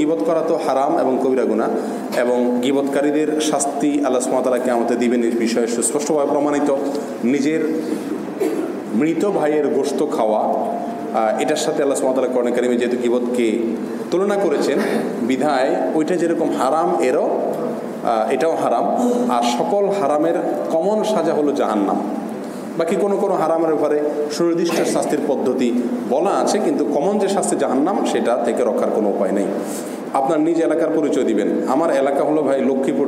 গিবত করা তো হারাম এবং কবিরা গুণা এবং গিবতকারীদের শাস্তি আল্লাহ সুমাতালাকে আমাদের দিবেন এই বিষয়ে সুস্পষ্টভাবে প্রমাণিত। নিজের মৃত ভাইয়ের গোস্ত খাওয়া এটার সাথে আল্লাহ সুমাতালা করণে কারিমে যেহেতু গিবতকে তুলনা করেছেন, বিধায় ওইটা যেরকম হারাম, এরও এটাও হারাম। আর সকল হারামের কমন সাজা হলো জাহান্নাম। বাকি কোনো কোনো হারামের ব্যাপারে সুনির্দিষ্ট শাস্তির পদ্ধতি বলা আছে, কিন্তু কমন যে শাস্তি জাহান্নাম, সেটা থেকে রক্ষার কোনো উপায় নেই। আপনার নিজ এলাকার পরিচয় দিবেন। আমার এলাকা হলো ভাই লক্ষ্মীপুর।